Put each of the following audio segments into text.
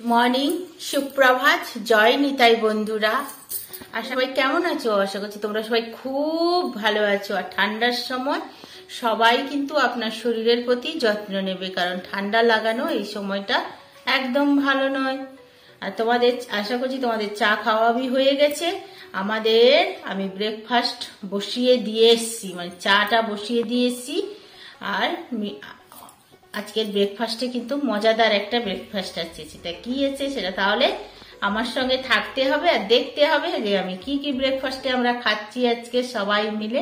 Morning সুপ্রভাত জয় নিতাই বন্ধুরা। আর সবাই কেমন আছো? আশা করছি তোমরা সবাই খুব ভালো আছো। আর ঠান্ডার সময় সবাই কিন্তু আপনার শরীরের প্রতি যত্ন নেবে, কারণ ঠান্ডা লাগানো এই সময়টা একদম ভালো নয়। আর তোমাদের, আশা করছি তোমাদের চা খাওয়াবি হয়ে গেছে। আমাদের আমি ব্রেকফাস্ট বসিয়ে দিয়ে এসছি মানে চাটা বসিয়ে দিয়ে এসছি। আর আজকের ব্রেকফাস্টে কিন্তু মজাদার একটা ব্রেকফাস্ট আছে। সেটা কি আছে সেটা তাহলে আমার সঙ্গে থাকতে হবে আর দেখতে হবে যে আমি কি কি ব্রেকফাস্টে আমরা খাচ্ছি আজকে সবাই মিলে।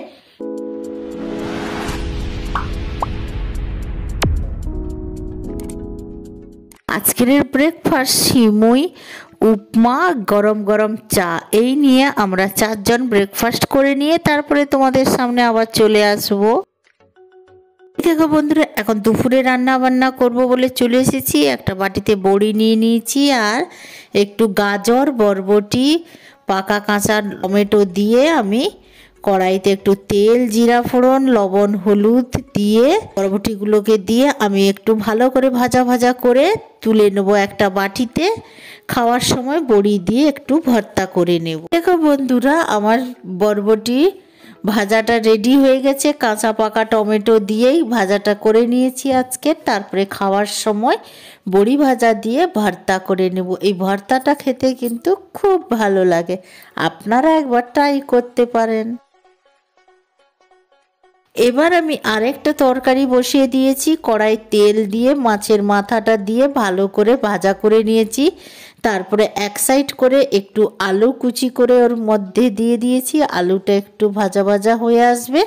আজকের ব্রেকফাস্ট সিমুই, উপমা, গরম গরম চা। এই নিয়ে আমরা চারজন ব্রেকফাস্ট করে নিয়ে তারপরে তোমাদের সামনে আবার চলে আসব। দেখো বন্ধুরা, এখন দুপুরে রান্না বান্না করব বলে চলে এসেছি। একটা বাটিতে বড়ি নিয়ে নিয়েছি আর একটু গাজর, বরবটি, পাকা কাঁচা টমেটো দিয়ে আমি কড়াইতে একটু তেল, জিরা ফোড়ন, লবণ, হলুদ দিয়ে বরবটিগুলোকে দিয়ে আমি একটু ভালো করে ভাজা ভাজা করে তুলে নেব একটা বাটিতে। খাওয়ার সময় বড়ি দিয়ে একটু ভর্তা করে নেব। দেখো বন্ধুরা, আমার বরবটি ভাজাটা রেডি হয়ে গেছে, কাঁচা পাকা টমেটো দিয়েই ভাজাটা করে নিয়েছি আজকে। তারপরে খাওয়ার সময় বড়ি ভাজা দিয়ে ভর্তা করে নেব। এই ভর্তাটা খেতে কিন্তু খুব ভালো লাগে। আপনারা একবার ট্রাই করতে পারেন। এবার আমি আরেকটা তরকারি বসিয়ে দিয়েছি। কড়াই তেল দিয়ে, মাছের মাথাটা দিয়ে ভালো করে ভাজা করে নিয়েছি। তারপরে এক সাইড করে একটু আলু কুচি করে ওর মধ্যে দিয়ে দিয়েছি। আলুটা একটু ভাজা ভাজা হয়ে আসবে।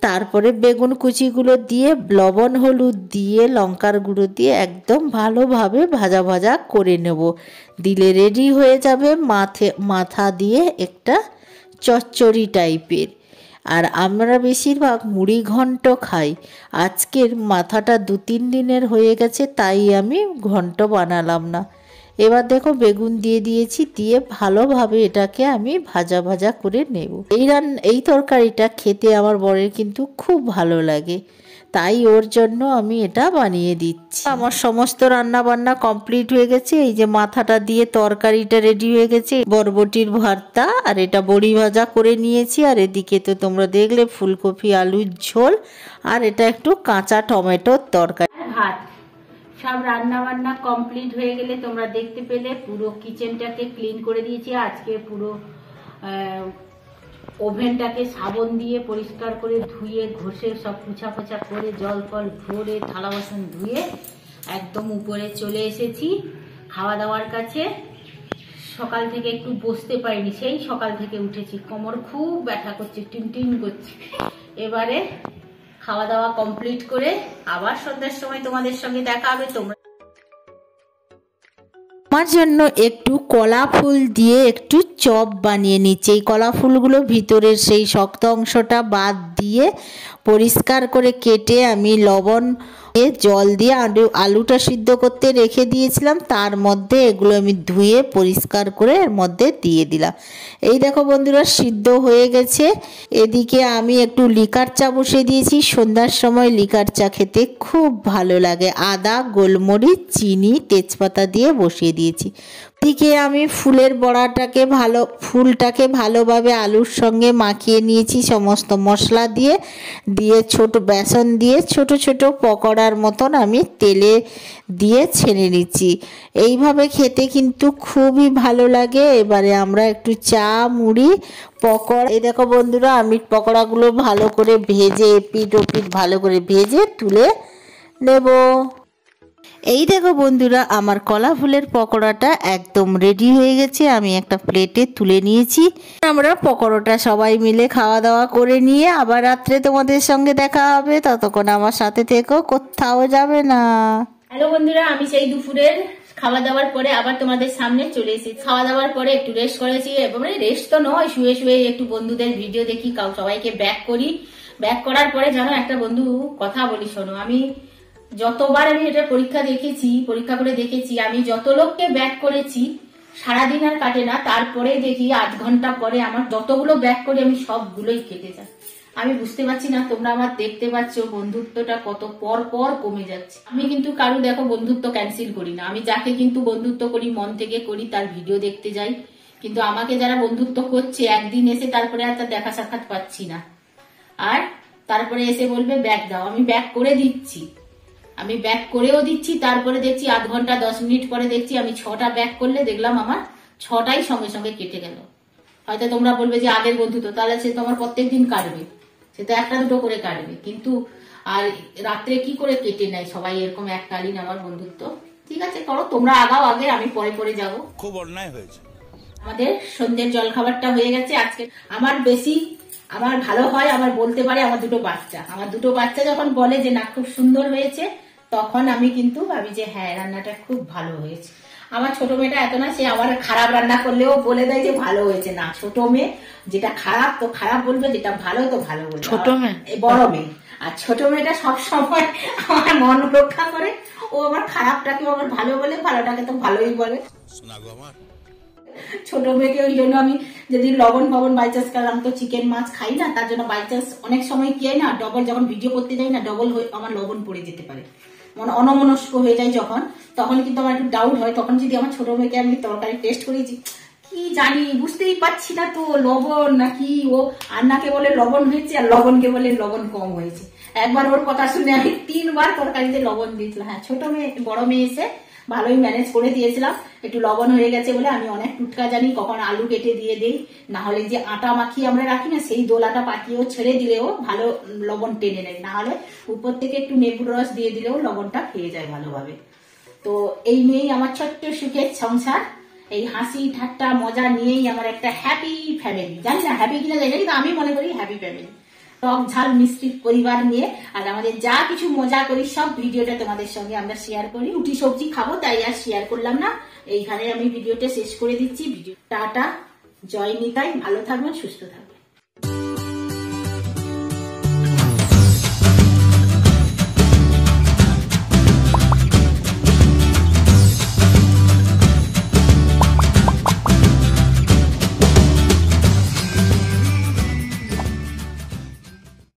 তারপরে বেগুন কুচিগুলো দিয়ে, লবণ, হলুদ দিয়ে, লঙ্কার গুঁড়ো দিয়ে একদম ভালোভাবে ভাজা ভাজা করে নেব। দিলে রেডি হয়ে যাবে মাথে, মাথা দিয়ে একটা চচ্চড়ি টাইপের। আর আমরা বেশিরভাগ মুড়ি ঘন্ট খাই। আজকের মাথাটা দু তিন দিনের হয়ে গেছে, তাই আমি ঘন্ট বানালাম না। এবার দেখো বেগুন দিয়ে দিয়েছি, দিয়ে ভালোভাবে এটাকে আমি ভাজা ভাজা করে নেব। এই রান, এই তরকারিটা খেতে আমার বরের কিন্তু খুব ভালো লাগে। তাই ওর জন্য আমি এটা বানিয়ে দিচ্ছি। আমার সমস্ত রান্না বান্না কমপ্লিট হয়ে গেছে। এই যে মাথাটা দিয়ে তরকারিটা রেডি হয়ে গেছে। বরবটির ভর্তা আর এটা বড়ি ভাজা করে নিয়েছি। আর এদিকে তো তোমরা দেখলে ফুলকপি, আলুর ঝোল আর এটা একটু কাঁচা টমেটোর তরকারি। ভাত। সব রান্না বান্না কমপ্লিট হয়ে গেলে তোমরা দেখতে পেলে পুরো কিচেনটাকে ক্লিন করে দিয়েছি। আজকে পুরো ওভেনটাকে সাবন দিয়ে পরিষ্কার করে ধুয়ে, ঘষে, সব পুছা পোছা করে, জল ফল ভরে, থালা বাসন ধুয়ে একদম উপরে চলে এসেছি। খাওয়া দাওয়ার কাছে। সকাল থেকে একটু বসতে পারিনি, সেই সকাল থেকে উঠেছি। কোমর খুব ব্যথা করছে টিন করছে। এবারে খাওয়া দাওয়া কমপ্লিট করে আবার সন্ধ্যার সময় তোমাদের সঙ্গে দেখা হবে, তোমরা আমার জন্য একটু কলা ফুল দিয়ে একটু চপ বানিয়ে নিচ্ছি। এই কলা ফুলগুলো ভিতরের সেই শক্ত অংশটা বাদ দিয়ে পরিষ্কার করে কেটে আমি লবণ জল দিয়ে আলু, আলুটা সিদ্ধ করতে রেখে দিয়েছিলাম। তার মধ্যে এগুলো আমি ধুয়ে পরিষ্কার করে এর মধ্যে দিয়ে দিলাম। এই দেখো বন্ধুরা, সিদ্ধ হয়ে গেছে। এদিকে আমি একটু লিকার চা বসে দিয়েছি। সন্ধ্যার সময় লিকার চা খেতে খুব ভালো লাগে। আদা, গোলমরিচ, চিনি, তেজপাতা দিয়ে বসিয়ে দিয়েছি। এদিকে আমি ফুলের বড়াটাকে ভালো, ফুলটাকে ভালোভাবে আলুর সঙ্গে মাখিয়ে নিয়েছি, সমস্ত মশলা দিয়ে দিয়ে ছোট বেসন দিয়ে ছোট ছোট পকোড়ার মতন আমি তেলে দিয়ে ছেড়ে নিচ্ছি। এইভাবে খেতে কিন্তু খুবই ভালো লাগে। এবারে আমরা একটু চা, মুড়ি, পকোড়া। এই দেখো বন্ধুরা, আমি পকোড়াগুলো ভালো করে ভেজে এপিট ওপিট ভালো করে ভেজে তুলে নেব। এই দেখো বন্ধুরা, আমার কলা ফুলের পকোড়াটা একদম রেডি হয়ে গেছে। আমি একটা প্লেটে তুলে নিয়েছি। আমরা পকোড়াটা সবাই মিলে খাওয়া দাওয়া করে নিয়ে আবার রাত্রে তোমাদের সঙ্গে দেখা হবে। ততক্ষণ আমার সাথে থেকো, কোথাও যাবে না। হ্যালো বন্ধুরা, আমি সেই দুপুরের খাওয়া দাওয়ার পরে আবার তোমাদের সামনে চলে এসেছি। খাওয়া দাওয়ার পরে একটু রেস্ট করেছি এবং রেস্ট তো নয়, শুয়ে শুয়ে একটু বন্ধুদের ভিডিও দেখি সবাইকে ব্যাক করি। ব্যাক করার পরে জানো একটা বন্ধু কথা বলি, শোনো। আমি যতবার আমি এটা পরীক্ষা দেখেছি, পরীক্ষা করে দেখেছি, আমি যত লোককে ব্যাক করেছি, সারাদিন আর কাটে না, তারপরে দেখি আধ ঘণ্টা পরে আমার যতগুলো ব্যাক করে, আমি সবগুলোই কেটে যায়। আমি বুঝতে পারছি না, তোমরা আমার দেখতে পাচ্ছ, বন্ধুত্বটা কত পর পর কমে যাচ্ছে। আমি কিন্তু কারও, দেখো, বন্ধুত্ব ক্যান্সেল করি না। আমি যাকে কিন্তু বন্ধুত্ব করি, মন থেকে করি, তার ভিডিও দেখতে যাই। কিন্তু আমাকে যারা বন্ধুত্ব করছে, একদিন এসে তারপরে আর তার দেখা সাক্ষাৎ পাচ্ছি না। আর তারপরে এসে বলবে, ব্যাগ দাও। আমি ব্যাগ করে দিচ্ছি। আমি ব্যাক করেও দিচ্ছি তারপরে দেখছি আধ ঘণ্টা দশ মিনিট পরে দেখছি আমি ছটা ব্যাক করলে দেখলাম আমার ছটাই সঙ্গে সঙ্গে কেটে গেল। হয়তো তোমরা বলবে যে আগের বন্ধু তো তাহলে সে তো আমার প্রত্যেক দিন কাটবে। সে তো একটা দুটো করে কাটবে। কিন্তু আর রাত্রে কি করে কেটে নেয় সবাই? এরকম এককালীন আমার বন্ধুত্ব। ঠিক আছে করো তোমরা আগাও আগে আমি পরে পরে যাব। খুব অন্যায় হয়েছে। আমাদের সন্ধ্যের জল খাবারটা হয়ে গেছে আজকে। আমার বেশি আমার ভালো হয় আমার বলতে পারে আমার দুটো বাচ্চা। আমার দুটো বাচ্চা যখন বলে যে না খুব সুন্দর হয়েছে তখন আমি কিন্তু ভাবি যে হ্যাঁ রান্নাটা খুব ভালো হয়েছে। আমার ছোট মেয়েটা এত না সে আমার খারাপ রান্না করলেও বলে দেয় যে ভালো হয়েছে। না ছোট মেয়ে যেটা খারাপ তো খারাপ বলবে যেটা ভালো তো ভালো বলবে। ছোট মেয়ে? বড় মেয়ে। আর ছোট মেয়েটা সব সময় আমার মন রক্ষা করে ও আমার খারাপটাকে আবার ভালো বলে ভালোটাকে তো ভালোই বলে। শোনা গো আমার। ছোট মেয়েকে ওই জন্য আমি যদি লবণ ফবন বাই চান্স আমি তো চিকেন মাছ খাই না তার জন্য বাই চান্স অনেক সময় কি হয় না ডবল যখন ভিডিও করতে যাই না ডবল হয়ে আমার লবণ পড়ে যেতে পারে। মানে অনমনস্ক হয়ে যায় যখন, তখন কিন্তু আমার একটু ডাউট হয়। তখন যদি আমার ছোট মেয়েকে আমি তরকারি টেস্ট করেছি কি জানি, বুঝতেই পারছি না তো, লবণ নাকি ও আন্নাকে বলে লবণ হয়েছে, আর লবণকে বলে লবণ কম হয়েছে। একবার ওর কথা শুনে আমি তিনবার তরকারিতে লবণ দিয়েছিলাম। হ্যাঁ ছোট মেয়ে, বড় মেয়ে এসে ভালোই ম্যানেজ করে দিয়েছিলাম। একটু লবণ হয়ে গেছে বলে আমি অনেক টুটকা জানি, কখন আলু কেটে দিয়ে দিই। না হলে যে আটা মাখিয়ে আমরা রাখি না, সেই দোলাটা পাকিয়েও ছেড়ে দিলেও ভালো লবণ টেনে নেয়। না হলে উপর থেকে একটু লেবুর রস দিয়ে দিলেও লবণটা খেয়ে যায় ভালোভাবে। তো এই নিয়েই আমার ছোট্ট সুখের সংসার। এই হাসি, ঠাট্টা, মজা নিয়েই আমার একটা হ্যাপি ফ্যামিলি জানি না হ্যাপি কিনা জানি কিন্তু আমি মনে করি হ্যাপি ফ্যামিলি টক ঝাল মিষ্টি পরিবার নিয়ে। আর আমাদের যা কিছু মজা করি, সব ভিডিওটা তোমাদের সঙ্গে আমরা শেয়ার করি। রুটি, সবজি খাব, তাই আর শেয়ার করলাম না। এইখানে আমি ভিডিওটা শেষ করে দিচ্ছি। ভিডিও টাটা। জয় নিতাই। ভালো থাকবেন, সুস্থ থাকবেন।